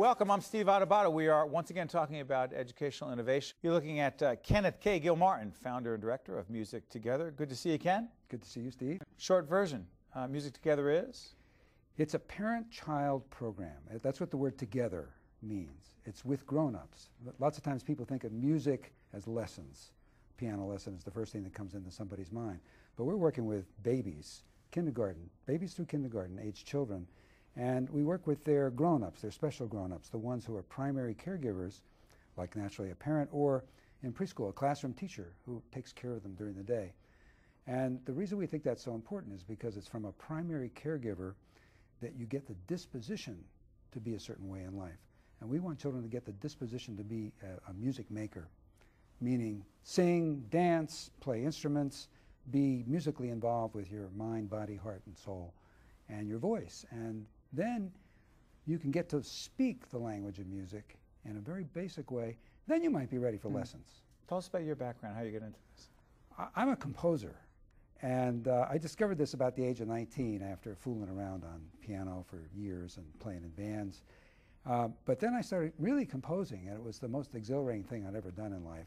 welcome. I'm Steve Adubato. We are once again talking about educational innovation. You're looking at uh, Kenneth K. Guilmartin, founder and director of Music Together. Good to see you, Ken. Good to see you, Steve. Short version uh, Music Together is? It's a parent child program. That's what the word together means. It's with grown ups. Lots of times people think of music as lessons. Piano lesson is the first thing that comes into somebody's mind. But we're working with babies, kindergarten, babies through kindergarten age children and we work with their grown-ups, their special grown-ups, the ones who are primary caregivers, like naturally a parent, or in preschool, a classroom teacher who takes care of them during the day. And the reason we think that's so important is because it's from a primary caregiver that you get the disposition to be a certain way in life. And we want children to get the disposition to be a, a music maker, meaning sing, dance, play instruments, be musically involved with your mind, body, heart, and soul, and your voice. And then you can get to speak the language of music in a very basic way. Then you might be ready for mm. lessons. Tell us about your background, how you get into this. I, am a composer. And uh, I discovered this about the age of 19 after fooling around on piano for years and playing in bands. Uh, but then I started really composing, and it was the most exhilarating thing I'd ever done in life.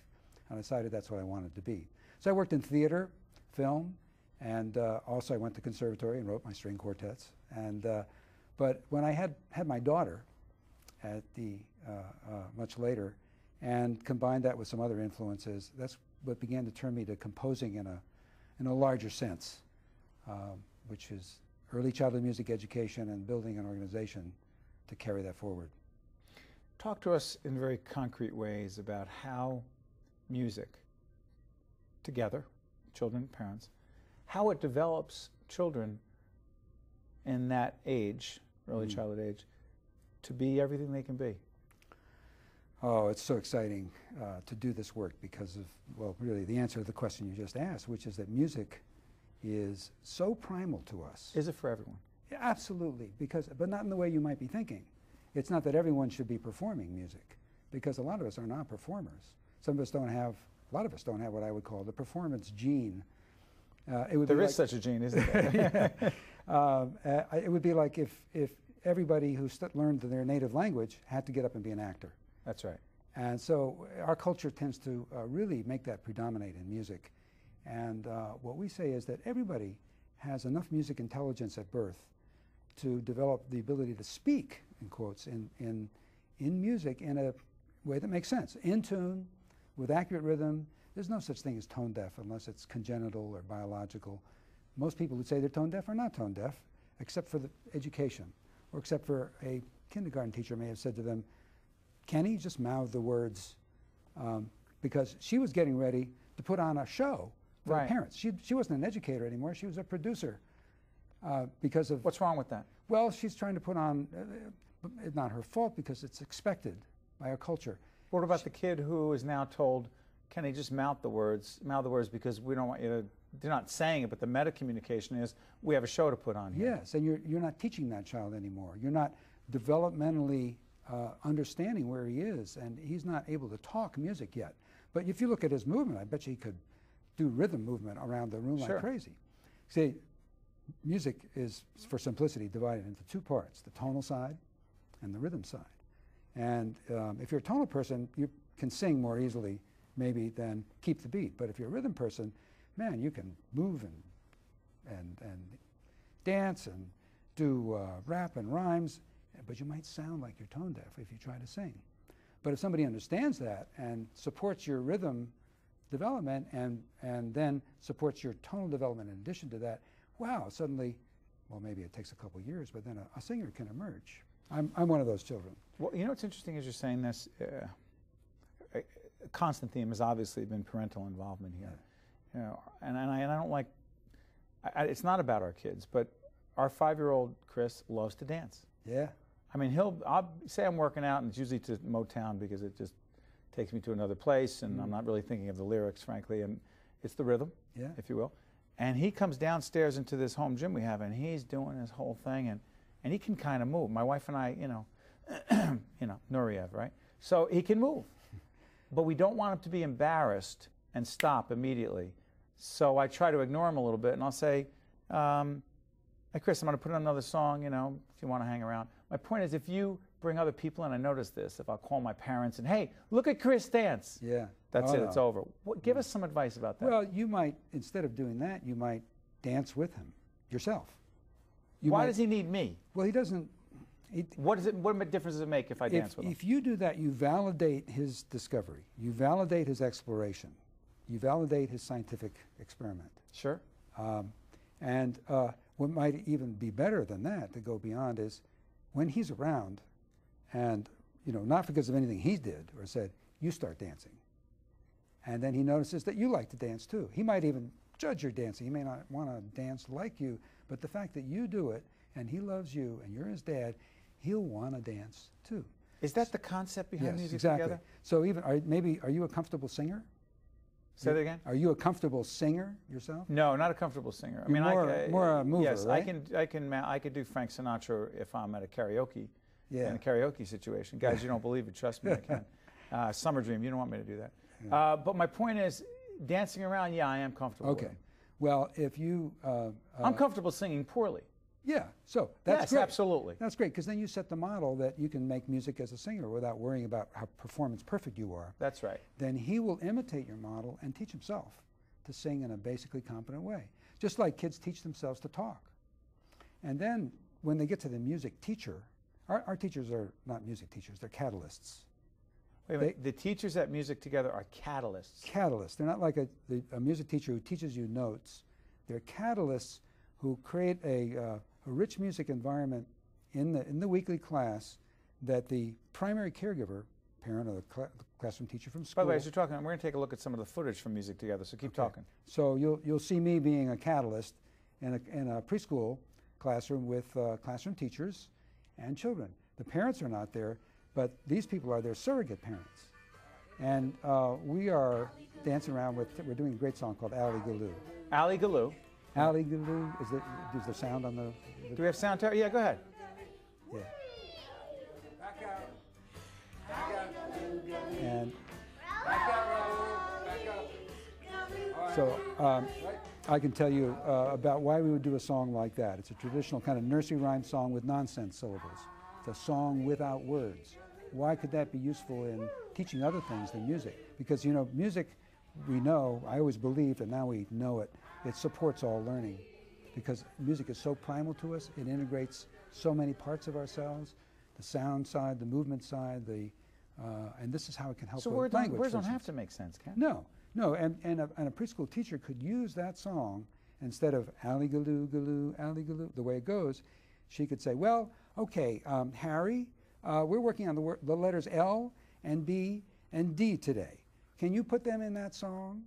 And I decided that's what I wanted to be. So I worked in theater, film, and uh, also I went to conservatory and wrote my string quartets. And uh, but when I had, had my daughter at the uh, uh, much later and combined that with some other influences, that's what began to turn me to composing in a, in a larger sense, um, which is early childhood music education and building an organization to carry that forward. Talk to us in very concrete ways about how music, together, children, parents, how it develops children in that age, early mm. childhood age, to be everything they can be? Oh, it's so exciting uh, to do this work because of, well, really the answer to the question you just asked, which is that music is so primal to us. Is it for everyone? Yeah, absolutely, because, but not in the way you might be thinking. It's not that everyone should be performing music, because a lot of us are not performers. Some of us don't have, a lot of us don't have what I would call the performance gene. Uh, it would there is like, such a gene, isn't there? Um, uh, it would be like if, if everybody who learned their native language had to get up and be an actor. That's right. And so our culture tends to uh, really make that predominate in music. And uh, what we say is that everybody has enough music intelligence at birth to develop the ability to speak, in quotes, in, in, in music in a way that makes sense, in tune, with accurate rhythm. There's no such thing as tone deaf unless it's congenital or biological most people who say they're tone deaf are not tone deaf, except for the education, or except for a kindergarten teacher may have said to them, Kenny, just mouth the words, um, because she was getting ready to put on a show for right. the parents. She, she wasn't an educator anymore, she was a producer. Uh, because of what's wrong with that? Well, she's trying to put on. Uh, it's not her fault because it's expected by our culture. What about she, the kid who is now told, "Kenny just mouth the words? Mouth the words because we don't want you to they're not saying it, but the meta communication is we have a show to put on here. Yes, and you're, you're not teaching that child anymore. You're not developmentally uh, understanding where he is, and he's not able to talk music yet. But if you look at his movement, I bet you he could do rhythm movement around the room sure. like crazy. See, music is, for simplicity, divided into two parts the tonal side and the rhythm side. And um, if you're a tonal person, you can sing more easily, maybe, than keep the beat. But if you're a rhythm person, man, you can move and, and, and dance and do uh, rap and rhymes, but you might sound like you're tone deaf if you try to sing. But if somebody understands that and supports your rhythm development and, and then supports your tonal development in addition to that, wow, suddenly, well, maybe it takes a couple years, but then a, a singer can emerge. I'm, I'm one of those children. Well, you know what's interesting as you're saying this? Uh, a constant theme has obviously been parental involvement here. Yeah. You know, and, and, I, and I don't like, I, it's not about our kids, but our five-year-old Chris loves to dance. Yeah. I mean, he'll, I'll say I'm working out, and it's usually to Motown because it just takes me to another place, and mm. I'm not really thinking of the lyrics, frankly, and it's the rhythm, yeah. if you will. And he comes downstairs into this home gym we have, and he's doing his whole thing, and, and he can kind of move. My wife and I, you know, you know, Nureyev, right? So he can move. but we don't want him to be embarrassed and stop immediately. So I try to ignore him a little bit, and I'll say, um, hey, Chris, I'm going to put on another song, you know, if you want to hang around. My point is, if you bring other people in, I notice this. If I'll call my parents and, hey, look at Chris dance. Yeah. That's Oh, it, no. it's over. What, give us some advice about that. Well, you might, instead of doing that, you might dance with him yourself. You Why might- does he need me? Well, he doesn't. He, What, is it, what difference does it make if I dance with him? if you do that, you validate his discovery, you validate his exploration, you validate his scientific experiment. Sure. Um, and uh, what might even be better than that to go beyond is when he's around, and you know, not because of anything he did or said, you start dancing. And then he notices that you like to dance too. He might even judge your dancing. He may not want to dance like you, but the fact that you do it and he loves you and you're his dad, he'll want to dance too. Is that the concept behind yes, music exactly. together? So even are, maybe are you a comfortable singer? Say that again? Are you a comfortable singer yourself? No, not a comfortable singer. I You're mean, more- I, I, more a mover, Yes, I can, I can, ma- I could do Frank Sinatra if I'm at a karaoke, Yeah. in a karaoke situation. Guys, you don't believe it? Trust me, I can. Uh, Summer Dream. You don't want me to do that. Uh, but my point is, dancing around. Yeah, I am comfortable. Okay. Well, if you uh, I'm uh, comfortable singing poorly. Yeah, so that's yes, great. absolutely. That's great because then you set the model that you can make music as a singer without worrying about how performance perfect you are. That's right. Then he will imitate your model and teach himself to sing in a basically competent way, just like kids teach themselves to talk. And then when they get to the music teacher, our, our teachers are not music teachers; they're catalysts. Wait a minute. the teachers at Music Together are catalysts. Catalysts. They're not like a, the, a music teacher who teaches you notes. They're catalysts who create a, uh, a rich music environment in the, in the weekly class that the primary caregiver, parent or the cla- classroom teacher from school. By the way, as you're talking, we're going to take a look at some of the footage from Music Together. So keep Okay. talking. So you'll, you'll see me being a catalyst in a, in a preschool classroom with uh, classroom teachers and children. The parents are not there, but these people are their surrogate parents. And uh, we are dancing around with, we're doing a great song called Ali Galoo. Ali Galoo. Ali Galoo, is, it, is there sound on the, the Do we have sound? Ter- yeah, go ahead. yeah. And so um, I can tell you uh, about why we would do a song like that. It's a traditional kind of nursery rhyme song with nonsense syllables. It's a song without words. Why could that be useful in teaching other things than music? Because, you know, music, we know, I always believed, and now we know it, it supports all learning. Because music is so primal to us, it integrates so many parts of ourselves the sound side, the movement side, the, uh, and this is how it can help So with words language. words don't have to make sense, Ken. No, no, and, and, a, and a preschool teacher could use that song instead of alley galoo galoo alley galoo the way it goes. She could say, well, okay, um, Harry, uh, we're working on the, the letters L and B and D today. Can you put them in that song?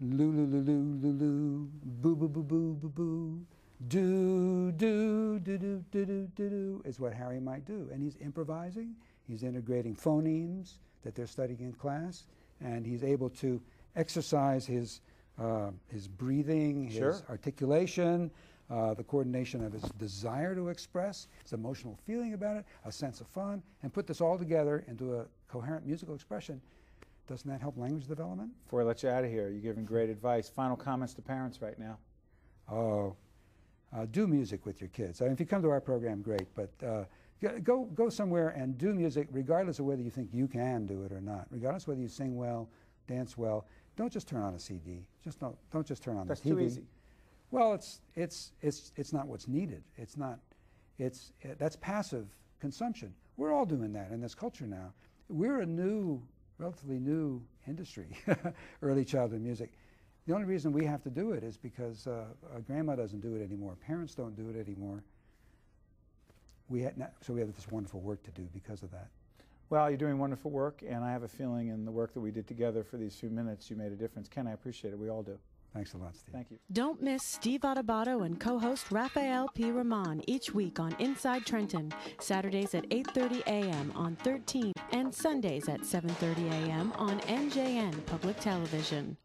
Loo loo loo loo loo loo, boo boo boo boo boo boo, do do do do do do do do is what Harry might do, and he's improvising. He's integrating phonemes that they're studying in class, and he's able to exercise his uh, his breathing, his Sure. articulation, uh, the coordination of his desire to express, his emotional feeling about it, a sense of fun, and put this all together into a coherent musical expression. Doesn't that help language development? Before I let you out of here, you're giving great advice. Final comments to parents right now. Oh, uh, do music with your kids. I mean, if you come to our program, great, but uh, go, go somewhere and do music regardless of whether you think you can do it or not, regardless whether you sing well, dance well. Don't just turn on a CD. Just don't, don't just turn on That's the TV. That's too easy. Well, it's, it's, it's, it's not what's needed. It's not, it's, uh, that's passive consumption. We're all doing that in this culture now. We're a new, relatively new industry, early childhood music. The only reason we have to do it is because uh, grandma doesn't do it anymore. Parents don't do it anymore. We had na- so we have this wonderful work to do because of that. Well, you're doing wonderful work, and I have a feeling in the work that we did together for these few minutes, you made a difference. Ken, I appreciate it. We all do. Thanks a lot, Steve. Thank you. Don't miss Steve Adubato and co-host Raphael P. Ramon each week on Inside Trenton, Saturdays at 8:30 a.m. on 13 and Sundays at 7:30 a.m. on NJN Public Television.